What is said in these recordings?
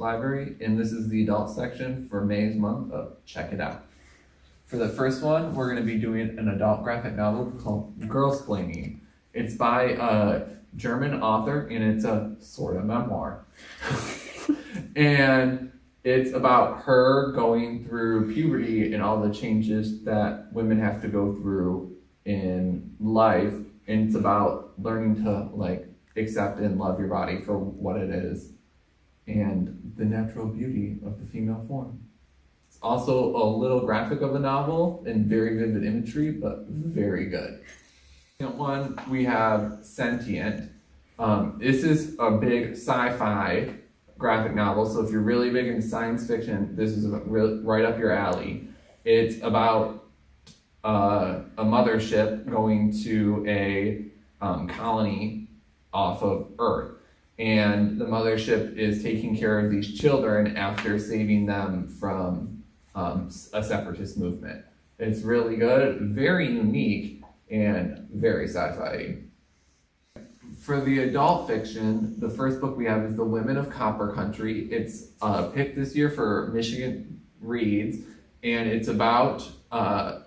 library, and this is the adult section for May's month of Check It Out. For the first one, we're going to be doing an adult graphic novel called Girlsplaining. It's by a German author, and it's a sort of memoir. and it's about her going through puberty and all the changes that women have to go through in life. And it's about learning to like accept and love your body for what it is and the natural beauty of the female form. It's also a little graphic of a novel and very vivid imagery, but very good. Second one, we have Sentient. Um, this is a big sci-fi graphic novel, so if you're really big into science fiction, this is right up your alley. It's about uh, a mothership going to a um, colony off of Earth and the mothership is taking care of these children after saving them from um, a separatist movement. It's really good, very unique, and very sci-fi. For the adult fiction, the first book we have is The Women of Copper Country. It's uh, picked this year for Michigan Reads, and it's about uh,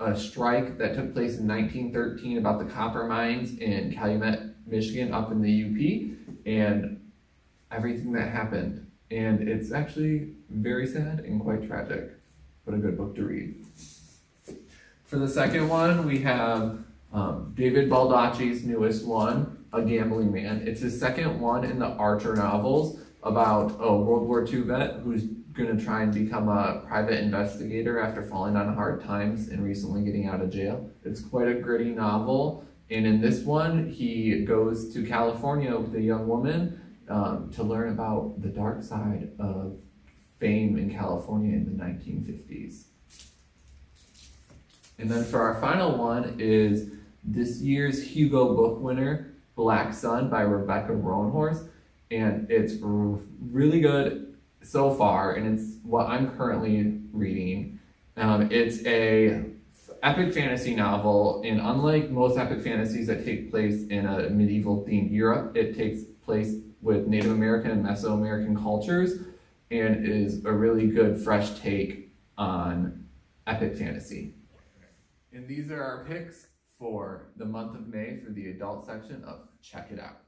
a strike that took place in 1913 about the copper mines in Calumet, Michigan, up in the UP and everything that happened. And it's actually very sad and quite tragic, but a good book to read. For the second one, we have um, David Baldacci's newest one, A Gambling Man. It's his second one in the Archer novels about a World War II vet who's going to try and become a private investigator after falling on hard times and recently getting out of jail. It's quite a gritty novel and in this one, he goes to California with a young woman um, to learn about the dark side of fame in California in the 1950s. And then for our final one is this year's Hugo Book winner, Black Sun by Rebecca Roanhorse. And it's really good so far, and it's what I'm currently reading. Um, it's a epic fantasy novel, and unlike most epic fantasies that take place in a medieval themed Europe, it takes place with Native American and Mesoamerican cultures and is a really good fresh take on epic fantasy. And these are our picks for the month of May for the adult section of Check It Out.